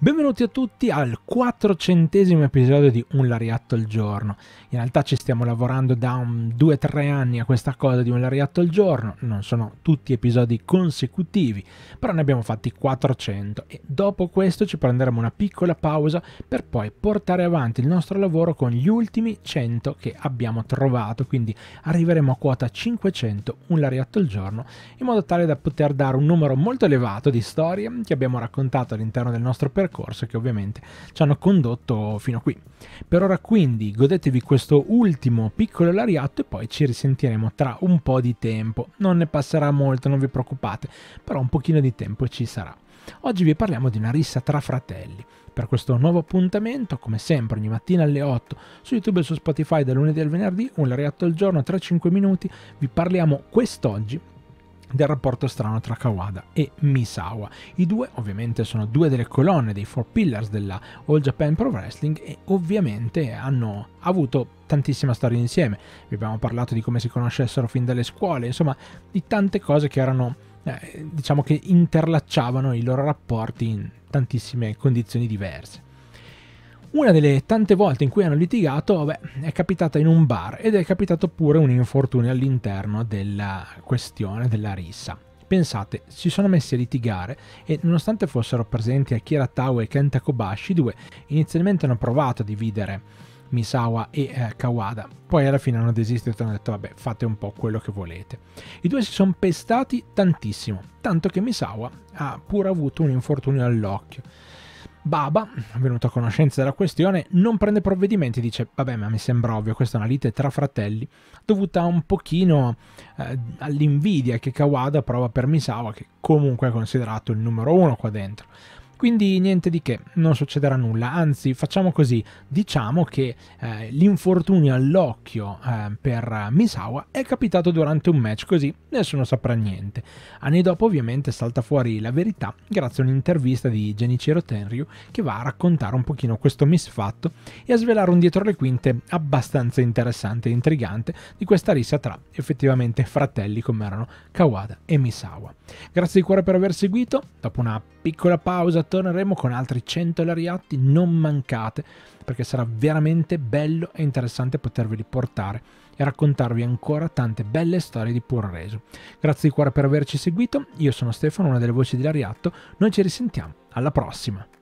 Benvenuti a tutti al quattrocentesimo episodio di Un Lariatto al giorno. In realtà ci stiamo lavorando da un 2-3 anni a questa cosa di Un Lariatto al giorno, non sono tutti episodi consecutivi, però ne abbiamo fatti 400 e dopo questo ci prenderemo una piccola pausa per poi portare avanti il nostro lavoro con gli ultimi 100 che abbiamo trovato, quindi arriveremo a quota 500 Un Lariatto al giorno, in modo tale da poter dare un numero molto elevato di storie che abbiamo raccontato all'interno del nostro percorso percorso che ovviamente ci hanno condotto fino a qui. Per ora quindi godetevi questo ultimo piccolo lariatto e poi ci risentiremo tra un po' di tempo. Non ne passerà molto, non vi preoccupate, però un pochino di tempo ci sarà. Oggi vi parliamo di una rissa tra fratelli. Per questo nuovo appuntamento, come sempre, ogni mattina alle 8 su YouTube e su Spotify dal lunedì al venerdì, un lariatto al giorno, 3-5 minuti, vi parliamo quest'oggi del rapporto strano tra Kawada e Misawa. I due ovviamente sono due delle colonne dei Four Pillars della All Japan Pro Wrestling e ovviamente hanno avuto tantissima storia insieme. Vi abbiamo parlato di come si conoscessero fin dalle scuole, insomma di tante cose che erano eh, diciamo che interlacciavano i loro rapporti in tantissime condizioni diverse. Una delle tante volte in cui hanno litigato beh, è capitata in un bar ed è capitato pure un infortunio all'interno della questione della rissa. Pensate, si sono messi a litigare e nonostante fossero presenti Akira Tao e Kenta Kobashi, i due inizialmente hanno provato a dividere Misawa e eh, Kawada, poi alla fine hanno desistito e hanno detto vabbè fate un po' quello che volete. I due si sono pestati tantissimo, tanto che Misawa ha pure avuto un infortunio all'occhio Baba, venuto a conoscenza della questione, non prende provvedimenti, dice vabbè ma mi sembra ovvio, questa è una lite tra fratelli, dovuta un pochino eh, all'invidia che Kawada prova per Misawa, che comunque è considerato il numero uno qua dentro. Quindi niente di che, non succederà nulla, anzi facciamo così, diciamo che eh, l'infortunio all'occhio eh, per Misawa è capitato durante un match, così nessuno saprà niente. Anni dopo ovviamente salta fuori la verità grazie a un'intervista di Genichiro Tenryu che va a raccontare un pochino questo misfatto e a svelare un dietro le quinte abbastanza interessante e intrigante di questa rissa tra effettivamente fratelli come erano Kawada e Misawa. Grazie di cuore per aver seguito, dopo una piccola pausa torneremo con altri 100 lariatti, non mancate, perché sarà veramente bello e interessante poterveli portare e raccontarvi ancora tante belle storie di puro reso. Grazie di cuore per averci seguito, io sono Stefano, una delle voci di Lariatto, noi ci risentiamo, alla prossima!